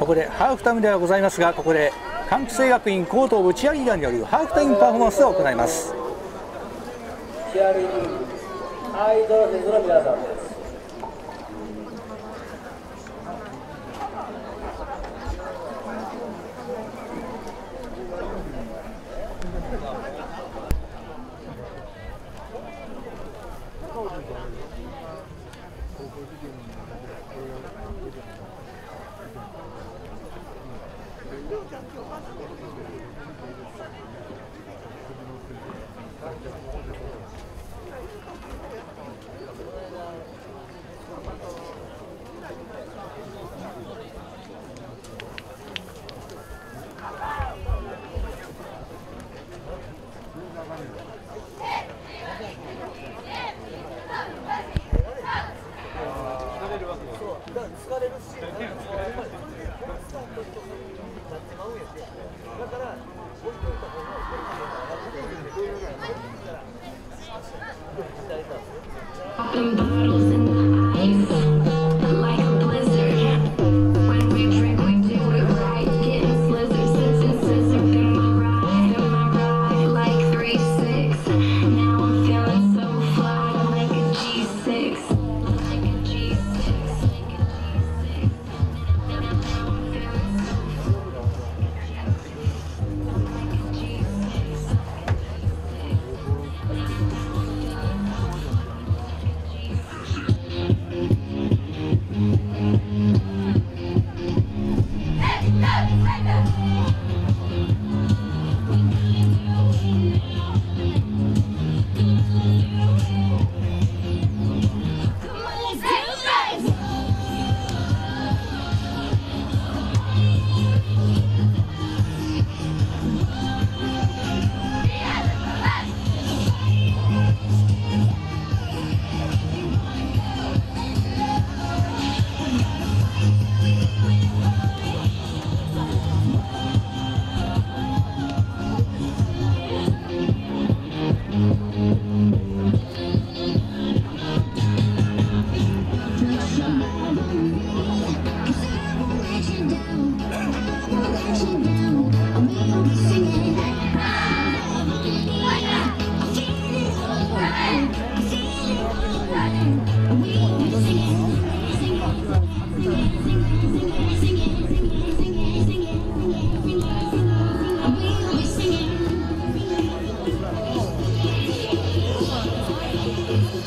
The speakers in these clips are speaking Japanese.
ここでハーフタイムではございますがここで関性学院高等部チアリーダーによるハーフタイムパフォーマンスを行います。チアリーアイドルさんです高校受験の Thank you. が疲れるし、なんかそれでコンスタントになってまうん。やて、だから、置いといた方が、こうのが、こういうのが、こういうのが、こういうのが、こういうのが、こういうのが、こう、こういう、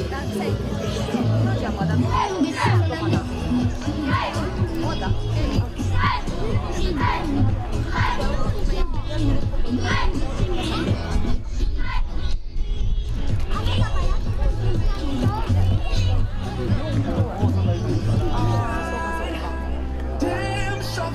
That's it.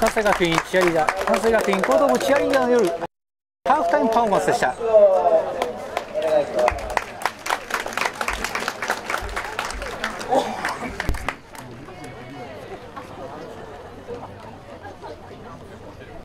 関西学院チアリーダー。関西学院高等部チアリーダーの夜。ハーフタイムパフォーマンスでした。